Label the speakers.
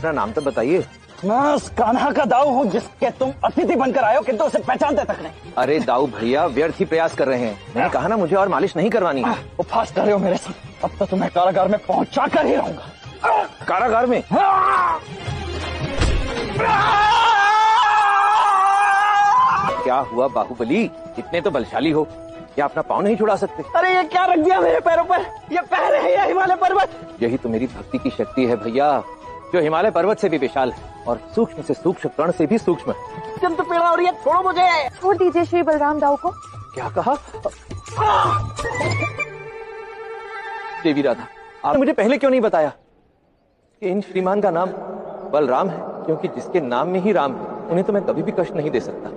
Speaker 1: अपना नाम तो बताइए।
Speaker 2: मैं उस कान्हा का दाऊ हूँ जिसके तुम अतिथि बनकर आयो हो किंतु उसे पहचानते तक नहीं।
Speaker 1: अरे दाऊ भैया व्यर्थ ही प्रयास कर रहे हैं। मैंने कहा ना मुझे और मालिश नहीं करवानी। है
Speaker 2: वो फास्ट कर रहे हो मेरे साथ। अब तो तुम्हें कारागार में पहुँचा कर ही रहूँगा।
Speaker 1: कारागार में? क्या हुआ बाहुबली? इतने तो बलशाली हो। क्या अपना पाँव नहीं छुड़ा सकते?
Speaker 2: अरे ये क्या रख दिया मेरे पैरों पर? ये पैर है या हिमालय पर्वत।
Speaker 1: यही तो मेरी भक्ति की शक्ति है भैया। जो हिमालय पर्वत से भी विशाल है और सूक्ष्म से सूक्ष्म कण से भी सूक्ष्म है।
Speaker 2: किंतु पीड़ा हो रही है छोड़ो मुझे।
Speaker 3: छोड़ दीजिए श्री बलराम राव को।
Speaker 1: क्या कहा? देवी राधा आपने मुझे पहले क्यों नहीं बताया? कि इन श्रीमान का नाम बलराम है क्योंकि जिसके नाम में ही राम है उन्हें तो मैं कभी भी कष्ट नहीं दे सकता।